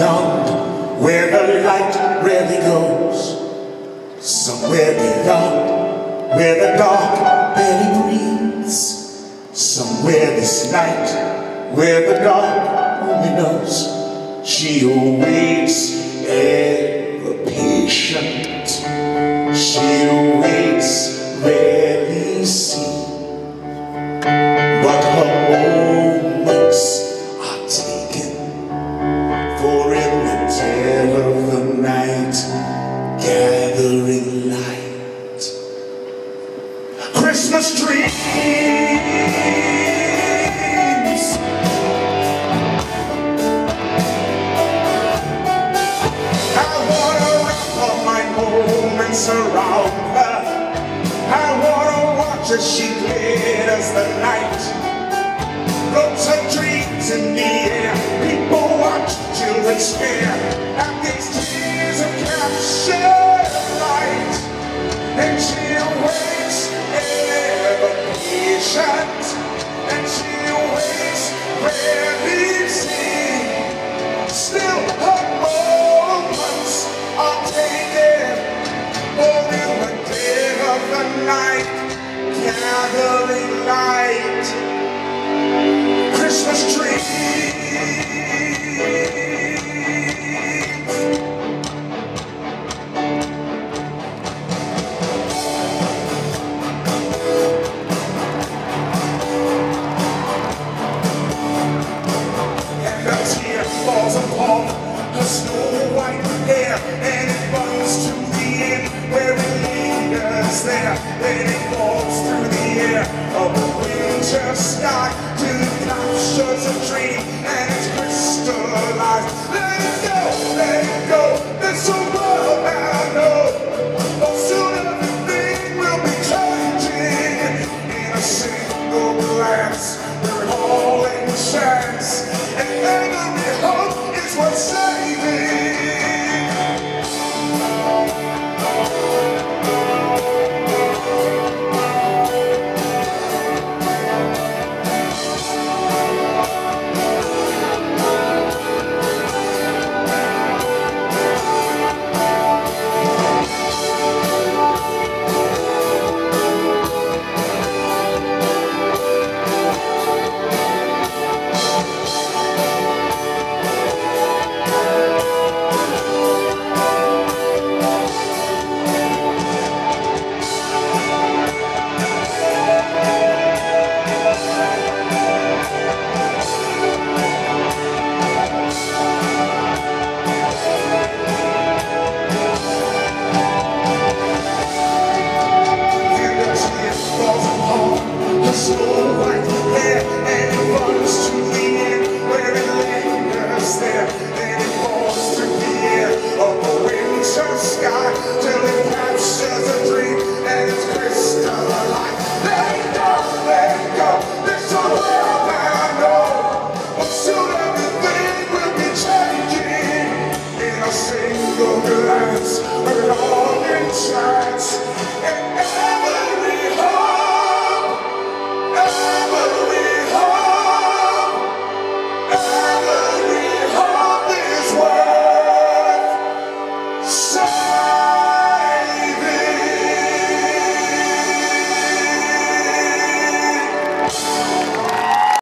beyond where the light rarely goes. Somewhere beyond where the dark barely breathes. Somewhere this night where the dark only knows she awaits. around her. I wanna watch as she glitters the night. a dream and it's crystallized. Let it go, let it go, that's so